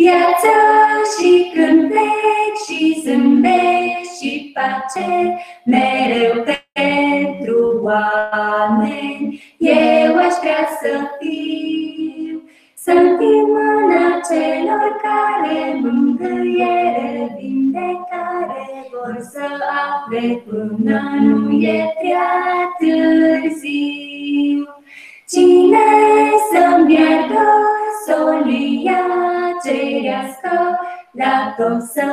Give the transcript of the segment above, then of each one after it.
Viață și cântec și zâmbet și pace mereu pentru oameni. Eu aș vrea să fiu, să fim mâna celor care mângâiere, vindecare vor să afle până nu e prea târziu. Cine să meargă solia cerească, la tot să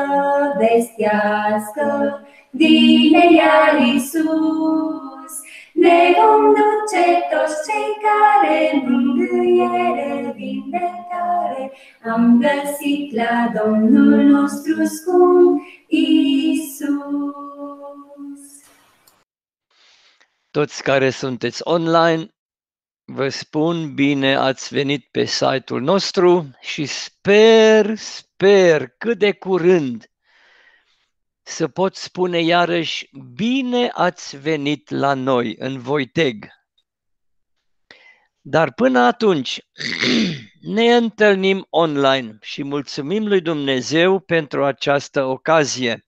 vestească, Bine iar Iisus, ne vom duce toți cei care mângâiere, vindecare, am găsit la Domnul nostru scump Iisus. Toți care sunteți online, vă spun bine ați venit pe site-ul nostru și sper, sper cât de curând să pot spune iarăși bine ați venit la noi în Voiteg. Dar până atunci ne întâlnim online și mulțumim lui Dumnezeu pentru această ocazie.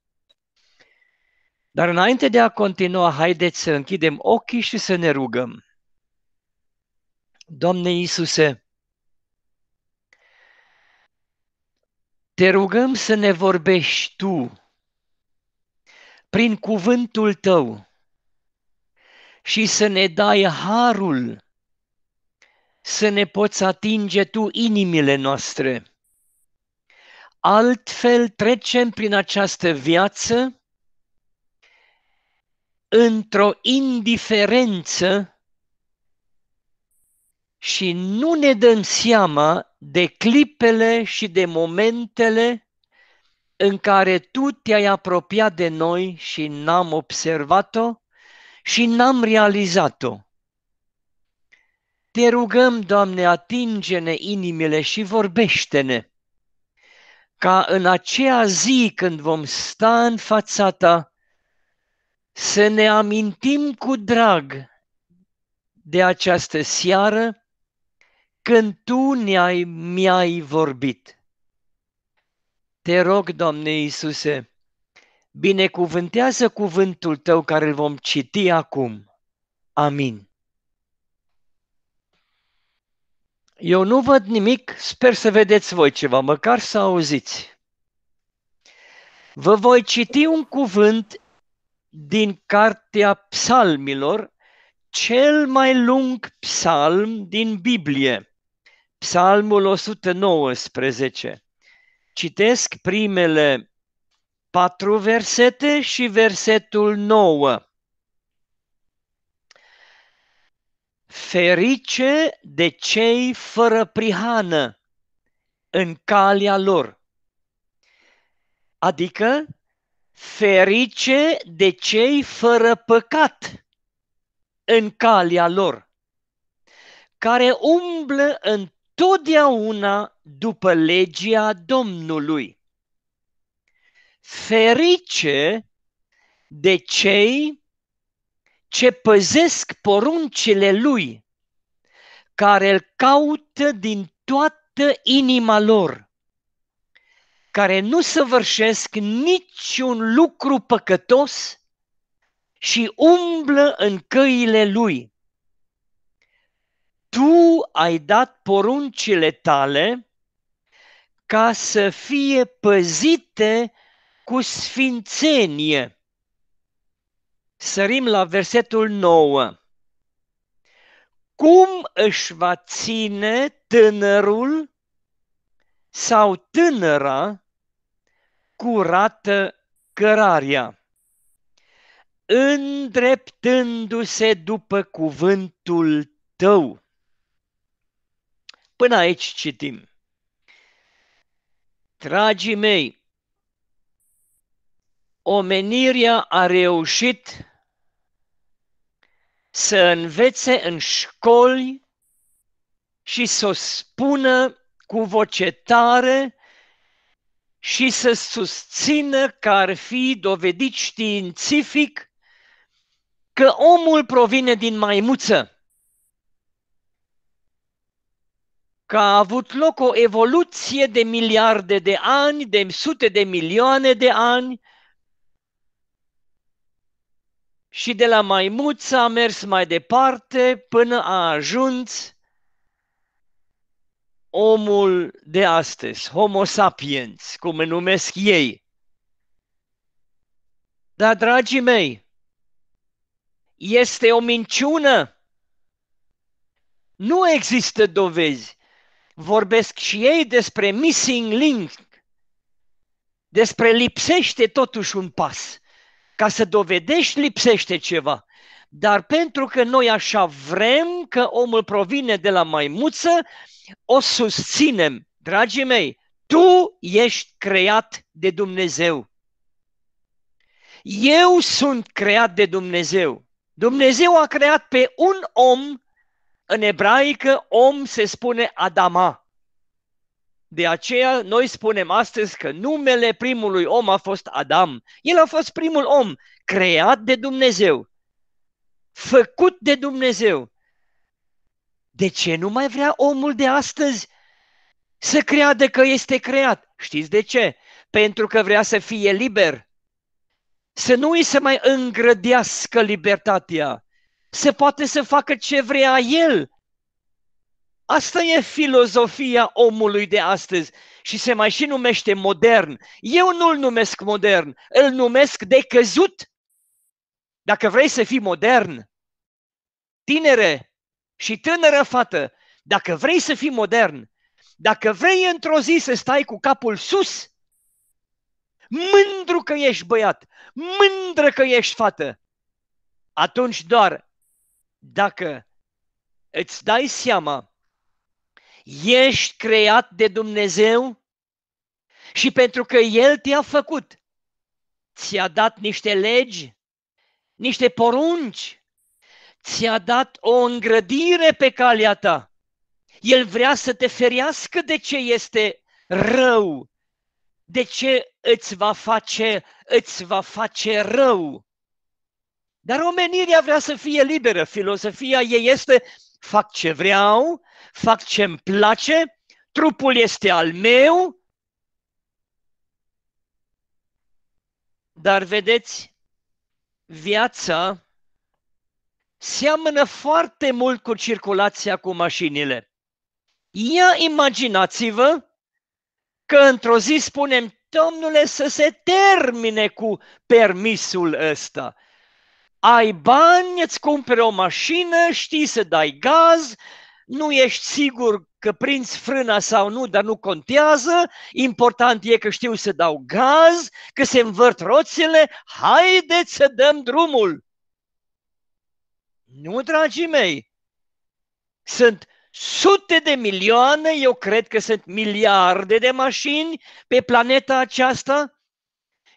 Dar înainte de a continua, haideți să închidem ochii și să ne rugăm. Doamne Iisuse, te rugăm să ne vorbești Tu prin cuvântul Tău și să ne dai harul să ne poți atinge Tu inimile noastre. Altfel trecem prin această viață într-o indiferență și nu ne dăm seama de clipele și de momentele în care Tu te-ai apropiat de noi și n-am observat-o și n-am realizat-o. Te rugăm, Doamne, atinge-ne inimile și vorbește-ne, ca în aceea zi când vom sta în fața Ta, să ne amintim cu drag de această seară când Tu ne-ai, mi-ai vorbit. Te rog, Doamne Iisuse, binecuvântează cuvântul Tău care îl vom citi acum. Amin. Eu nu văd nimic, sper să vedeți voi ceva, măcar să auziți. Vă voi citi un cuvânt din Cartea Psalmilor, cel mai lung psalm din Biblie, Psalmul 119. Citesc primele patru versete și versetul 9. Ferice de cei fără prihană în calea lor. Adică ferice de cei fără păcat în calea lor, care umblă în totdeauna după legea Domnului. Ferice de cei ce păzesc poruncile lui, care îl caută din toată inima lor, care nu săvârșesc niciun lucru păcătos și umblă în căile lui tu ai dat poruncile tale ca să fie păzite cu sfințenie. Sărim la versetul 9. Cum își va ține tânărul sau tânăra curată cărarea, îndreptându-se după cuvântul tău. Până aici citim. Dragii mei, omenirea a reușit să învețe în școli și să o spună cu voce tare și să susțină că ar fi dovedit științific că omul provine din maimuță. că a avut loc o evoluție de miliarde de ani, de sute de milioane de ani, și de la maimuță a mers mai departe până a ajuns omul de astăzi, Homo sapiens, cum îl numesc ei. Dar, dragii mei, este o minciună. Nu există dovezi. Vorbesc și ei despre missing link, despre lipsește totuși un pas. Ca să dovedești, lipsește ceva. Dar pentru că noi așa vrem că omul provine de la maimuță, o susținem. Dragii mei, tu ești creat de Dumnezeu. Eu sunt creat de Dumnezeu. Dumnezeu a creat pe un om, în ebraică om se spune Adama. De aceea noi spunem astăzi că numele primului om a fost Adam. El a fost primul om creat de Dumnezeu, făcut de Dumnezeu. De ce nu mai vrea omul de astăzi să creadă că este creat? Știți de ce? Pentru că vrea să fie liber. Să nu îi se mai îngrădească libertatea. Să poate să facă ce vrea el. Asta e filozofia omului de astăzi și se mai și numește modern. Eu nu-l numesc modern, îl numesc de căzut. Dacă vrei să fii modern, tinere și tânără fată, dacă vrei să fii modern, dacă vrei într-o zi să stai cu capul sus, mândru că ești băiat, mândră că ești fată, atunci doar dacă îți dai seama Ești creat de Dumnezeu și pentru că El te-a făcut, ți-a dat niște legi, niște porunci, ți-a dat o îngrădire pe calea ta. El vrea să te ferească de ce este rău, de ce îți va face, îți va face rău. Dar omenirea vrea să fie liberă. Filosofia ei este fac ce vreau, fac ce îmi place, trupul este al meu, dar vedeți, viața seamănă foarte mult cu circulația cu mașinile. Ia imaginați-vă că într-o zi spunem, domnule, să se termine cu permisul ăsta. Ai bani, îți cumperi o mașină, știi să dai gaz, nu ești sigur că prinzi frâna sau nu, dar nu contează, important e că știu să dau gaz, că se învârt roțile, haideți să dăm drumul. Nu, dragii mei, sunt sute de milioane, eu cred că sunt miliarde de mașini pe planeta aceasta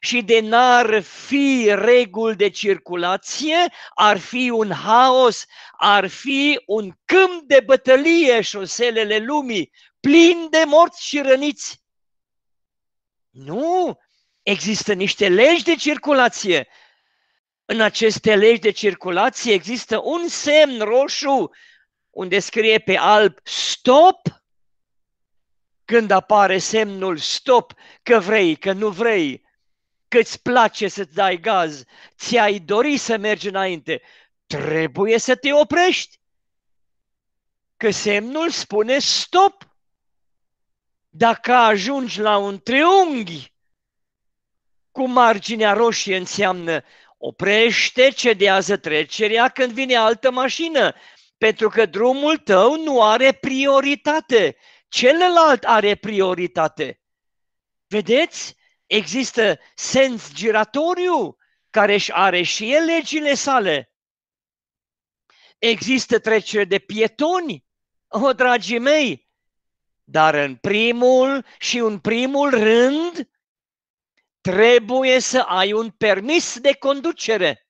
și de n-ar fi reguli de circulație, ar fi un haos, ar fi un câmp de bătălie șoselele lumii, plin de morți și răniți. Nu, există niște legi de circulație. În aceste legi de circulație există un semn roșu unde scrie pe alb stop, când apare semnul stop, că vrei, că nu vrei, că îți place să-ți dai gaz, ți-ai dori să mergi înainte, trebuie să te oprești. Că semnul spune stop. Dacă ajungi la un triunghi cu marginea roșie înseamnă oprește, cedează trecerea când vine altă mașină, pentru că drumul tău nu are prioritate, celălalt are prioritate. Vedeți? există sens giratoriu care își are și el legile sale. Există trecere de pietoni, o, dragii mei, dar în primul și în primul rând trebuie să ai un permis de conducere.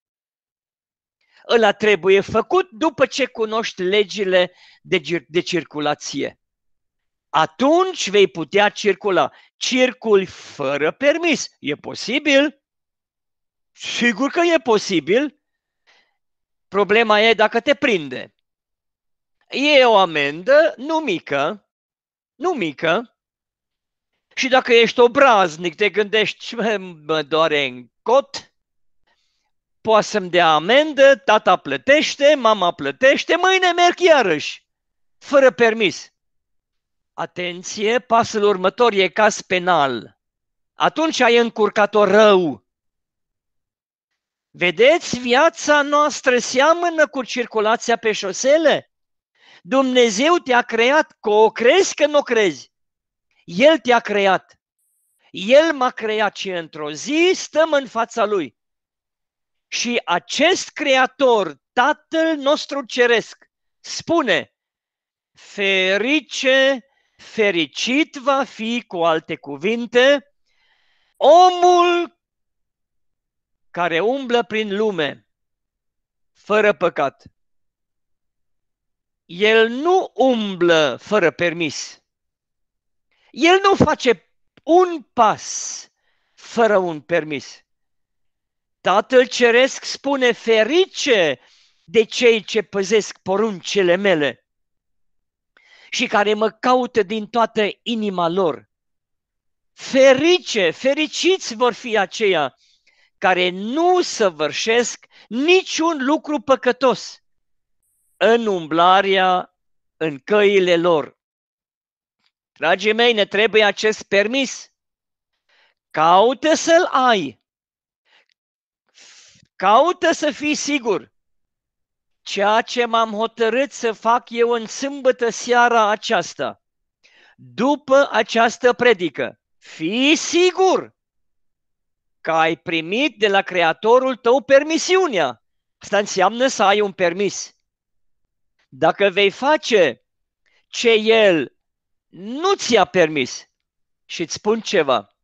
Ăla trebuie făcut după ce cunoști legile de, de circulație atunci vei putea circula. Circul fără permis. E posibil? Sigur că e posibil. Problema e dacă te prinde. E o amendă, nu mică, nu mică, și dacă ești obraznic, te gândești, mă doare în cot, poate să-mi dea amendă, tata plătește, mama plătește, mâine merg iarăși, fără permis. Atenție, pasul următor e caz penal. Atunci ai încurcat-o rău. Vedeți, viața noastră seamănă cu circulația pe șosele? Dumnezeu te-a creat, că o crezi că nu o crezi. El te-a creat. El m-a creat și într-o zi stăm în fața Lui. Și acest Creator, Tatăl nostru Ceresc, spune, ferice, fericit va fi, cu alte cuvinte, omul care umblă prin lume fără păcat. El nu umblă fără permis. El nu face un pas fără un permis. Tatăl Ceresc spune ferice de cei ce păzesc poruncele mele și care mă caută din toată inima lor. Ferice, fericiți vor fi aceia care nu săvârșesc niciun lucru păcătos în umblarea în căile lor. Dragii mei, ne trebuie acest permis. Caută să-l ai. Caută să fii sigur. Ceea ce m-am hotărât să fac eu în sâmbătă seara aceasta, după această predică, fii sigur că ai primit de la Creatorul tău permisiunea. Asta înseamnă să ai un permis. Dacă vei face ce El nu ți-a permis, și îți spun ceva,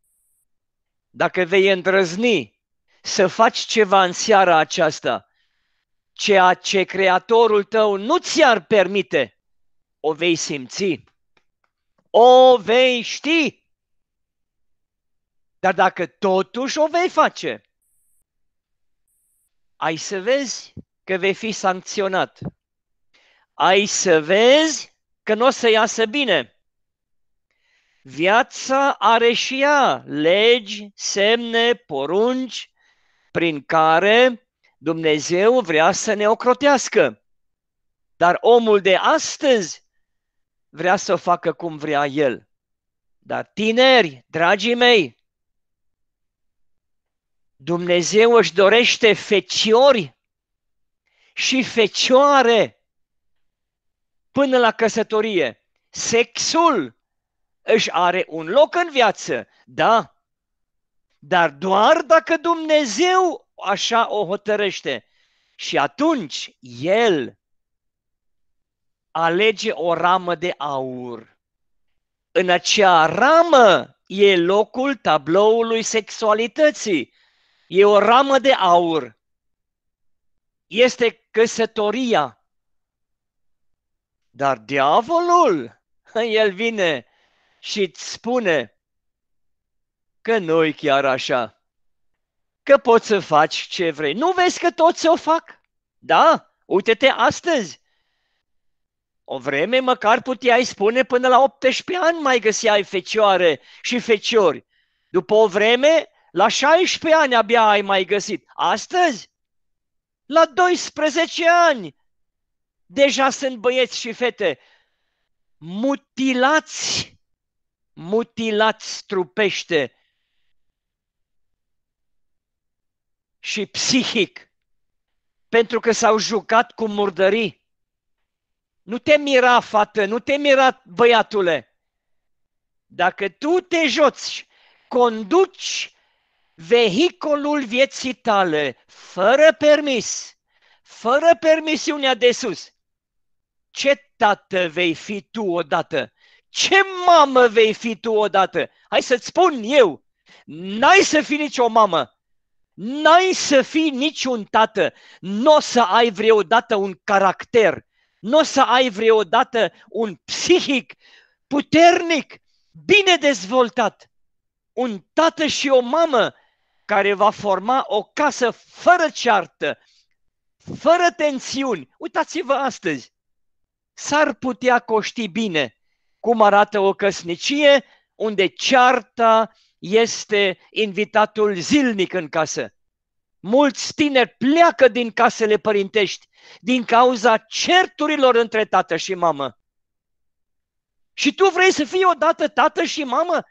dacă vei îndrăzni să faci ceva în seara aceasta, ceea ce Creatorul tău nu ți-ar permite, o vei simți, o vei ști. Dar dacă totuși o vei face, ai să vezi că vei fi sancționat. Ai să vezi că nu o să iasă bine. Viața are și ea legi, semne, porunci prin care Dumnezeu vrea să ne ocrotească. Dar omul de astăzi vrea să o facă cum vrea el. Dar tineri, dragii mei, Dumnezeu își dorește feciori și fecioare până la căsătorie. Sexul își are un loc în viață, da, dar doar dacă Dumnezeu așa o hotărăște. Și atunci El alege o ramă de aur. În acea ramă e locul tabloului sexualității. E o ramă de aur. Este căsătoria. Dar diavolul, el vine și îți spune că nu chiar așa, că poți să faci ce vrei. Nu vezi că toți o fac? Da, uite-te astăzi. O vreme măcar puteai spune până la 18 ani mai găseai fecioare și feciori. După o vreme, la 16 ani abia ai mai găsit. Astăzi, la 12 ani, deja sunt băieți și fete mutilați mutilați trupește și psihic, pentru că s-au jucat cu murdării. Nu te mira, fată, nu te mira, băiatule. Dacă tu te joci, conduci vehicolul vieții tale fără permis, fără permisiunea de sus, ce tată vei fi tu odată? Ce mamă vei fi tu odată? Hai să-ți spun eu, n-ai să fii nicio mamă, n-ai să fii niciun tată, nu o să ai vreodată un caracter, nu o să ai vreodată un psihic puternic, bine dezvoltat, un tată și o mamă care va forma o casă fără ceartă, fără tensiuni. Uitați-vă astăzi, s-ar putea coști bine, cum arată o căsnicie unde cearta este invitatul zilnic în casă. Mulți tineri pleacă din casele părintești din cauza certurilor între tată și mamă. Și tu vrei să fii odată tată și mamă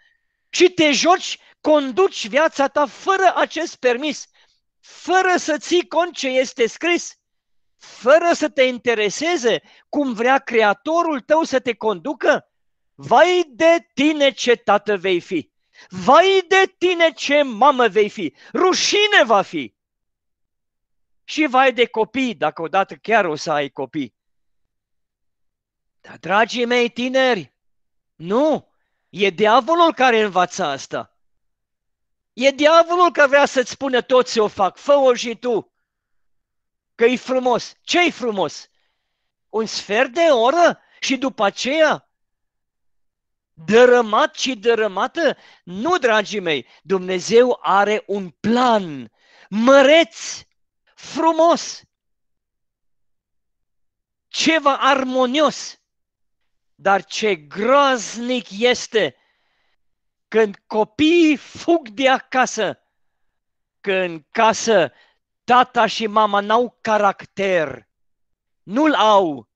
și te joci, conduci viața ta fără acest permis, fără să ții cont ce este scris, fără să te intereseze cum vrea Creatorul tău să te conducă? Vai de tine ce tată vei fi! Vai de tine ce mamă vei fi! Rușine va fi! Și vai de copii, dacă odată chiar o să ai copii. Dar, dragii mei tineri, nu, e diavolul care învață asta. E diavolul care vrea să-ți spună toți o fac, fă-o și tu. Că e frumos. Ce-i frumos? Un sfert de oră și după aceea dărâmat și dărâmată? Nu, dragii mei, Dumnezeu are un plan măreț, frumos, ceva armonios. Dar ce groaznic este când copiii fug de acasă, că în casă tata și mama n-au caracter, nu-l au,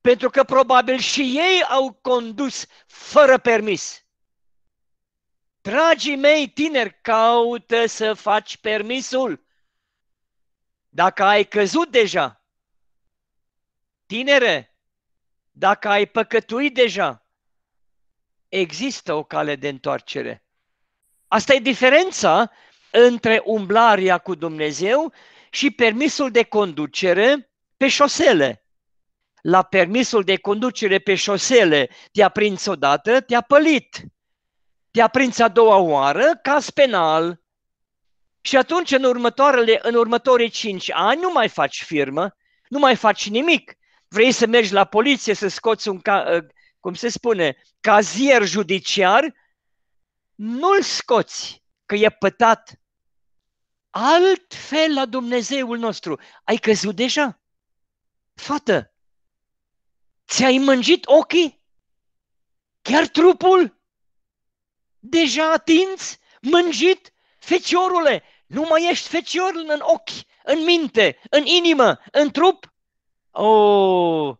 pentru că probabil și ei au condus fără permis. Dragii mei tineri, caută să faci permisul. Dacă ai căzut deja, tinere, dacă ai păcătuit deja, există o cale de întoarcere. Asta e diferența între umblarea cu Dumnezeu și permisul de conducere pe șosele. La permisul de conducere pe șosele te-a prins odată, te-a pălit. Te-a prins a doua oară, caz penal. Și atunci, în, următoarele, în următorii cinci ani, nu mai faci firmă, nu mai faci nimic. Vrei să mergi la poliție să scoți un, ca, cum se spune, cazier judiciar, nu-l scoți, că e pătat. Altfel la Dumnezeul nostru. Ai căzut deja? Fată, ți-ai mângit ochii? Chiar trupul? Deja atins? Mângit? Feciorule, nu mai ești fecior în ochi, în minte, în inimă, în trup? Oh,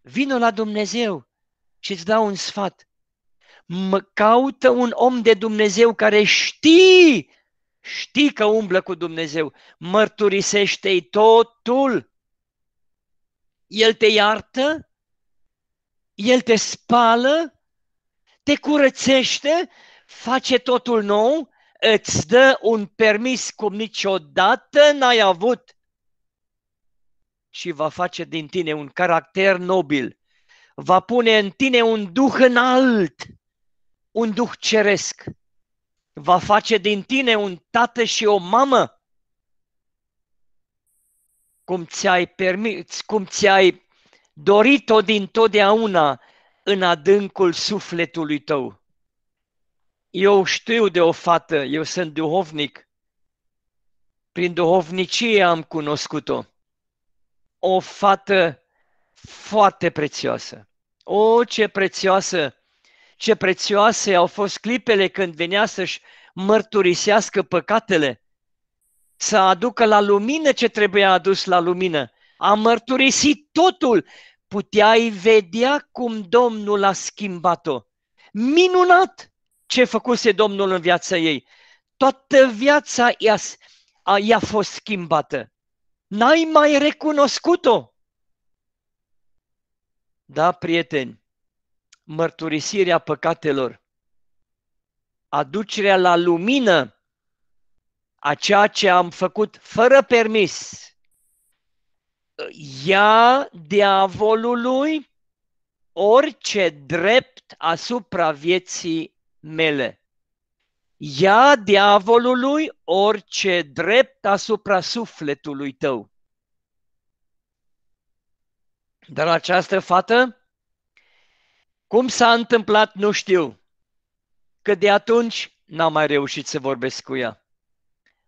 vină la Dumnezeu și îți dau un sfat. Mă caută un om de Dumnezeu care știi, știi că umblă cu Dumnezeu, mărturisește-i totul. El te iartă, El te spală, te curățește, face totul nou, îți dă un permis cum niciodată n-ai avut și va face din tine un caracter nobil va pune în tine un duh înalt, un duh ceresc. Va face din tine un tată și o mamă. Cum ți-ai, permis, cum ți-ai dorit-o din totdeauna în adâncul sufletului tău. Eu știu de o fată, eu sunt duhovnic. Prin duhovnicie am cunoscut-o. O fată foarte prețioasă. O, ce prețioasă! Ce prețioase au fost clipele când venea să-și mărturisească păcatele, să aducă la lumină ce trebuia adus la lumină. A mărturisit totul. Puteai vedea cum Domnul a schimbat-o. Minunat ce făcuse Domnul în viața ei. Toată viața i-a, i-a fost schimbată. N-ai mai recunoscut-o. Da, prieteni, mărturisirea păcatelor, aducerea la lumină a ceea ce am făcut fără permis, ia diavolului orice drept asupra vieții mele. Ia diavolului orice drept asupra sufletului tău. Dar această fată, cum s-a întâmplat, nu știu, că de atunci n-am mai reușit să vorbesc cu ea.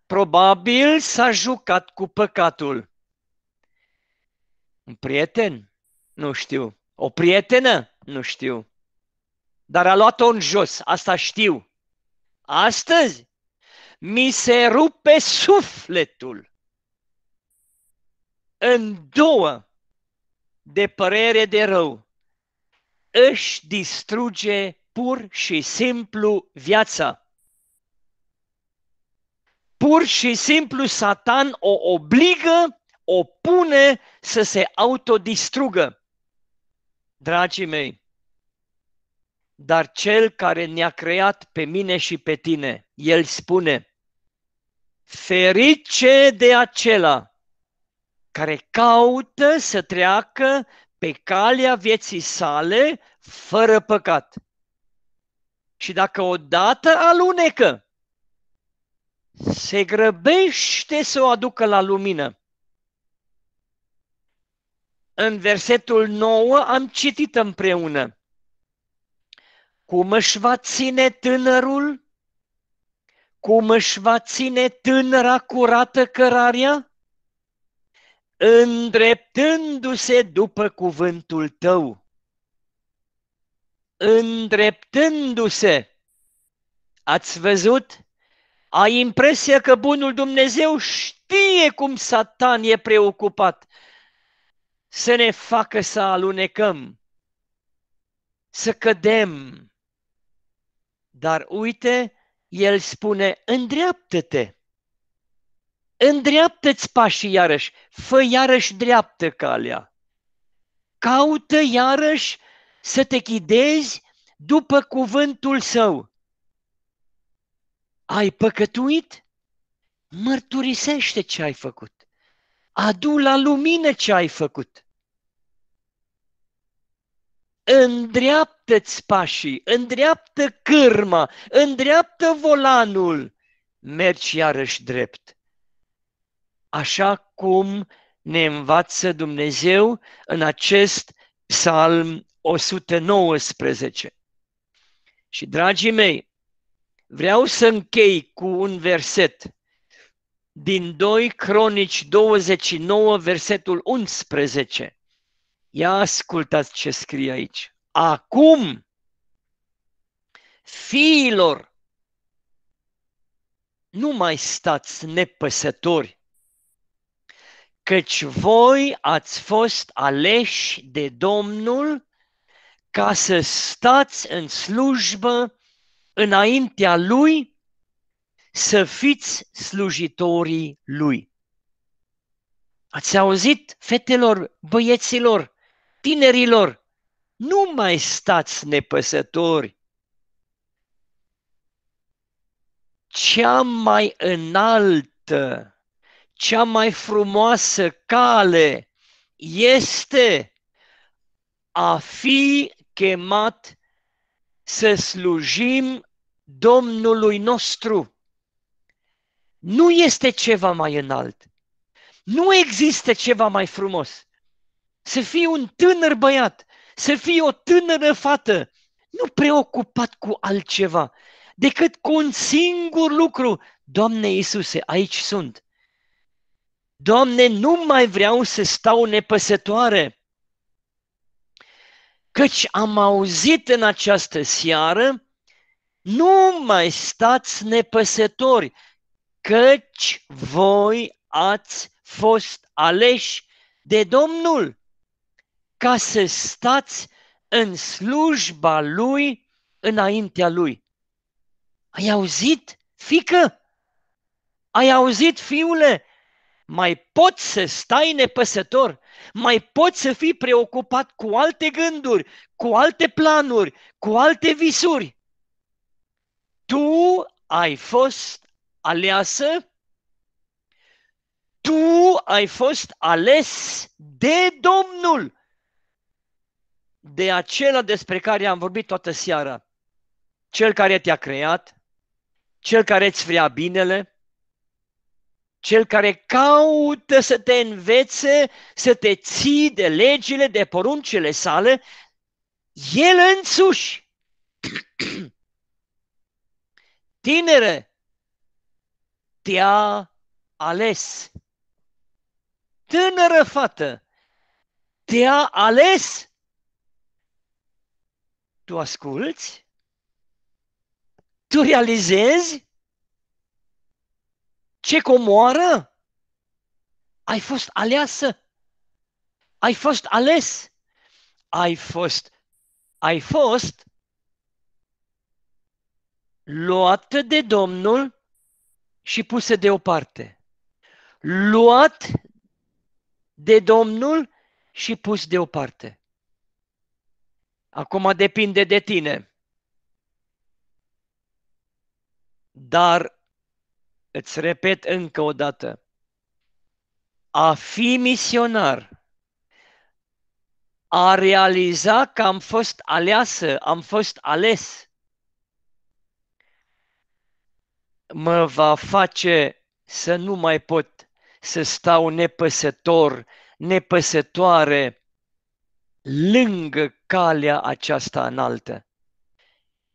Probabil s-a jucat cu păcatul. Un prieten? Nu știu. O prietenă? Nu știu. dar a luat-o în jos, asta știu. Astăzi mi se rupe sufletul în două de părere de rău. Își distruge pur și simplu viața. Pur și simplu Satan o obligă, o pune să se autodistrugă. Dragii mei, dar cel care ne-a creat pe mine și pe tine, el spune, ferice de acela care caută să treacă pe calea vieții sale fără păcat. Și dacă odată alunecă, se grăbește să o aducă la lumină. În versetul 9 am citit împreună. Cum își va ține tânărul? Cum își va ține tânăra curată cărarea? Îndreptându-se după cuvântul tău. Îndreptându-se. Ați văzut? Ai impresia că bunul Dumnezeu știe cum Satan e preocupat să ne facă să alunecăm, să cădem. Dar uite, el spune, îndreaptă-te. Îndreaptă-ți pașii iarăși, fă iarăși dreaptă calea. Caută iarăși să te chidezi după cuvântul său. Ai păcătuit? Mărturisește ce ai făcut. Adu la lumină ce ai făcut. Îndreaptă-ți pașii, îndreaptă cârma, îndreaptă volanul, mergi iarăși drept. Așa cum ne învață Dumnezeu în acest psalm 119. Și, dragii mei, vreau să închei cu un verset din 2 Cronici 29, versetul 11. Ia ascultați ce scrie aici. Acum, fiilor, nu mai stați nepăsători, căci voi ați fost aleși de Domnul ca să stați în slujbă înaintea Lui, să fiți slujitorii Lui. Ați auzit, fetelor, băieților, tinerilor, nu mai stați nepăsători. Cea mai înaltă, cea mai frumoasă cale este a fi chemat să slujim Domnului nostru. Nu este ceva mai înalt. Nu există ceva mai frumos. Să fii un tânăr băiat, să fii o tânără fată, nu preocupat cu altceva, decât cu un singur lucru. Doamne Iisuse, aici sunt. Doamne, nu mai vreau să stau nepăsătoare, căci am auzit în această seară, nu mai stați nepăsători, căci voi ați fost aleși de Domnul ca să stați în slujba Lui înaintea Lui. Ai auzit, fică? Ai auzit, fiule? Mai poți să stai nepăsător? Mai poți să fii preocupat cu alte gânduri, cu alte planuri, cu alte visuri? Tu ai fost aleasă tu ai fost ales de Domnul, de acela despre care am vorbit toată seara. Cel care te-a creat, cel care îți vrea binele, cel care caută să te învețe, să te ții de legile, de poruncile sale, el însuși. Tinere, te-a ales tânără fată, te-a ales Tu asculți? Tu realizezi ce comoară? Ai fost aleasă. Ai fost ales. Ai fost, ai fost luată de Domnul și pusă deoparte. Luat de Domnul și pus deoparte. Acum depinde de tine. Dar îți repet încă o dată, a fi misionar, a realiza că am fost aleasă, am fost ales, mă va face să nu mai pot să stau nepăsător, nepăsătoare lângă calea aceasta înaltă,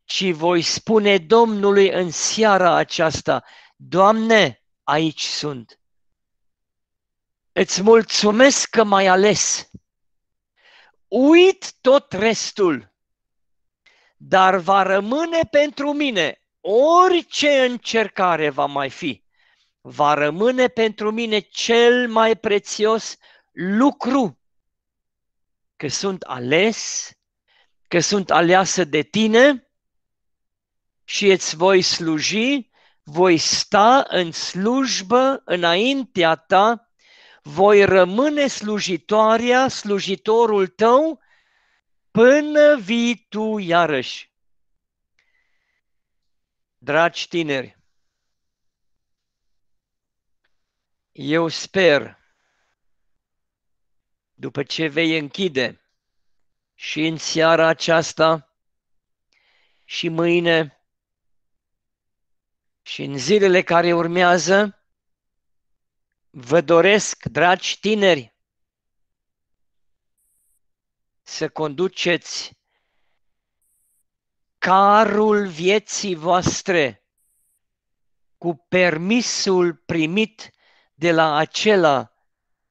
ci voi spune Domnului în seara aceasta, Doamne, aici sunt. Îți mulțumesc că m-ai ales. Uit tot restul, dar va rămâne pentru mine orice încercare va mai fi. Va rămâne pentru mine cel mai prețios lucru că sunt ales, că sunt aleasă de tine și îți voi sluji, voi sta în slujbă înaintea ta, voi rămâne slujitoarea, slujitorul tău, până vii tu iarăși. Dragi tineri, eu sper după ce vei închide și în seara aceasta și mâine și în zilele care urmează, vă doresc, dragi tineri, să conduceți carul vieții voastre cu permisul primit de la acela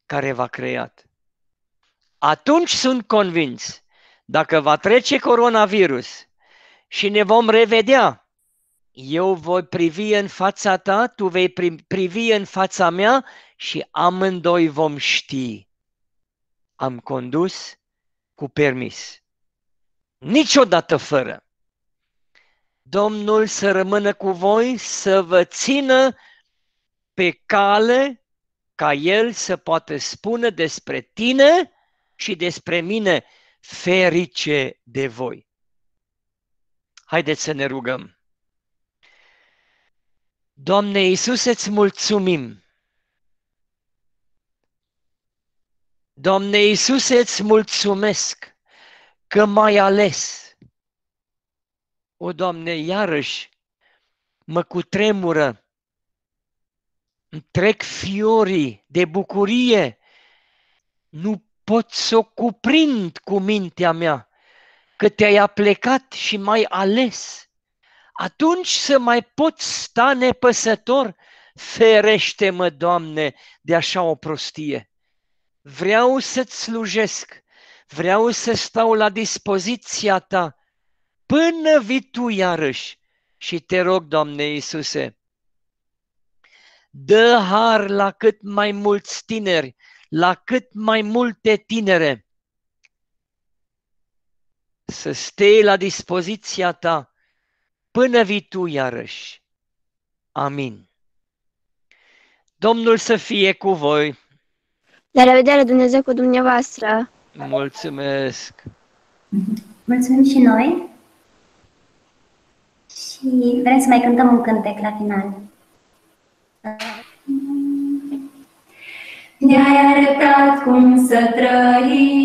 care v-a creat atunci sunt convins, dacă va trece coronavirus și ne vom revedea, eu voi privi în fața ta, tu vei privi în fața mea și amândoi vom ști. Am condus cu permis. Niciodată fără. Domnul să rămână cu voi, să vă țină pe cale ca El să poată spune despre tine și despre mine, ferice de voi. Haideți să ne rugăm. Doamne Iisuse, îți mulțumim. Doamne Iisuse, îți mulțumesc că m-ai ales. O, Doamne, iarăși mă cutremură, îmi trec fiorii de bucurie. Nu pot să o cuprind cu mintea mea, că te-ai aplecat și mai ales. Atunci să mai pot sta nepăsător, ferește-mă, Doamne, de așa o prostie. Vreau să-ți slujesc, vreau să stau la dispoziția ta până vii tu iarăși. Și te rog, Doamne Iisuse, dă har la cât mai mulți tineri la cât mai multe tinere să stea la dispoziția ta până vii tu iarăși. Amin. Domnul să fie cu voi. La revedere, Dumnezeu cu dumneavoastră. Mulțumesc. Mulțumim și noi. Și vrem să mai cântăm un cântec la final. Ne-ai arătat cum să trăim,